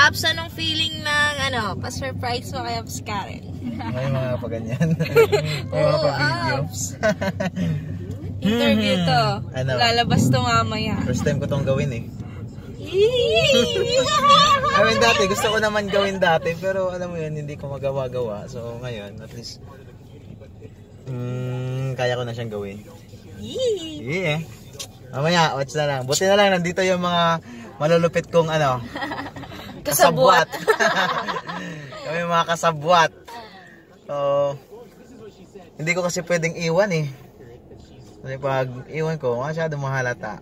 Apps, anong feeling ng, ano, pa-surprise mo kay Apps Karen? May mga pa ganyan. May mga Oo, pa video. Interview to. Ano? Lalabas to mamaya. First time ko tong gawin eh. I mean dati, gusto ko naman gawin dati, pero alam mo yun, hindi ko magawa-gawa. So ngayon, at least, mm, kaya ko na siyang gawin. Yee. Yeah. Mamaya, watch na lang. Buti na lang, nandito yung mga malulupit kong ano, Kasabwat. Kami mga kasabwat. So, hindi ko kasi pwedeng iwan eh. Kasi pag iwan ko, masyado mahalata.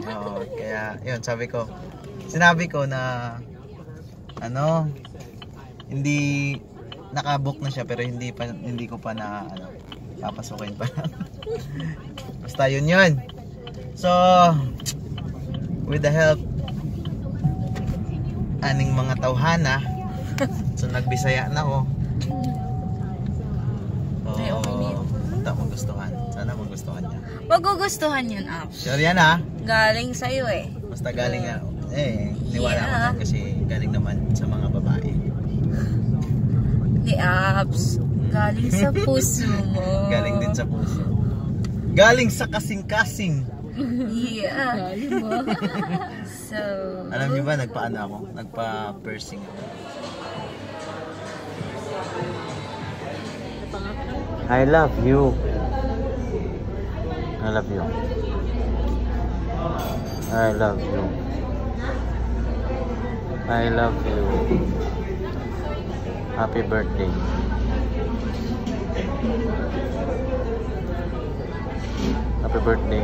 Oo, kaya yun, sabi ko, sinabi ko na, ano, hindi, nakabook na siya pero hindi pa hindi ko pa na ano papasukin pa basta yun yun so with the help aning mga tawhana so nagbisaya na na yun. Punta magustuhan. Sana magustuhan niya. Magugustuhan yun, Apps. Sure yan ha? Galing sa'yo eh. Basta galing nga. Eh, niwala ko Yeah. na kasi galing naman sa mga babae. Di Apps. Galing sa puso mo. Galing din sa puso. Galing sa kasing-kasing. Yeah. so, Alam niyo ba, nagpaano ako? Nagpa-piercing ako. I love you. I love you. I love you. I love you. Happy birthday. Happy birthday.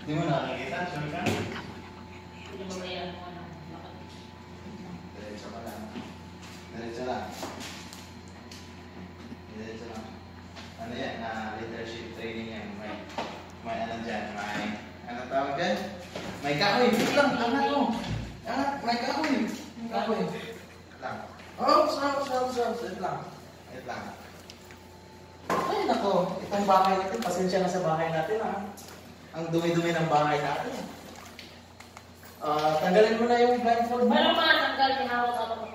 Hindi mo nakikita, sure ka? Diretso ka lang. Diretso lang. Diretso lang. Ano yan? na leadership training yan. May, may ano dyan? May, ano tawag dyan? May kahoy. Wait lang, angat mo. Angat, may kahoy. May kahoy. Lang. Oh, stop, stop, stop. Wait lang. Wait lang. Ay, nako. Itong bahay natin, pasensya na sa bahay natin, ha? Ang dumi-dumi ng bahay natin. Ah, tanggalin mo na yung blindfold mo. Paano pa natanggal tinawag ako ko?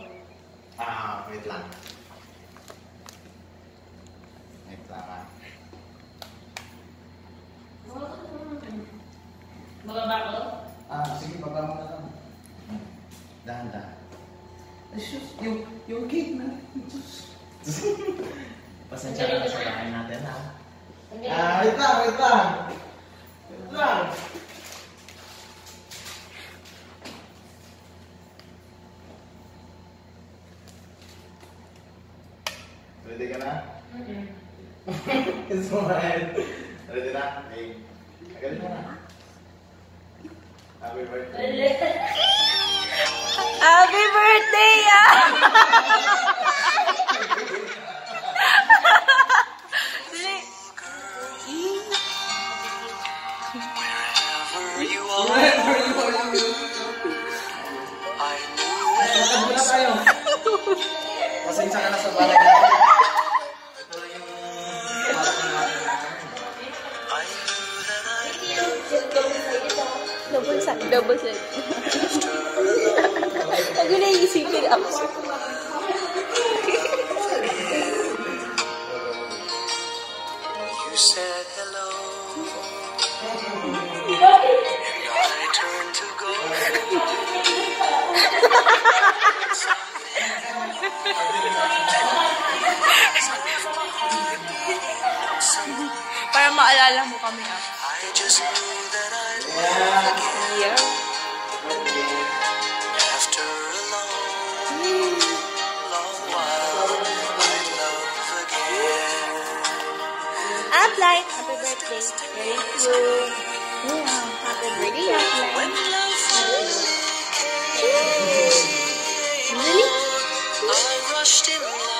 Ah, wait lang. Wait lang, ah. Bababa ko? Ah, sige, baba mo na lang. Dahan, dahan. Ay, sus, yung, yung cake na. Sus. Pasensya ka na sa bahay natin, ha? Ah, wait lang, wait lang. Wait lang. Ready ka na? Smile. Ready na? Okay. Agalit mo na. Happy birthday. Happy birthday. Pasensya ka na sa natin. Double set. Huwag ko naiisipin, Apps. You said hello. I turned to go. Para maalala mo kami, Apps. Yeah. After a long, long while, I'd love again. Happy birthday. Thank you. Yeah. Happy birthday, i. Really? I rushed in love.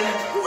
Amen.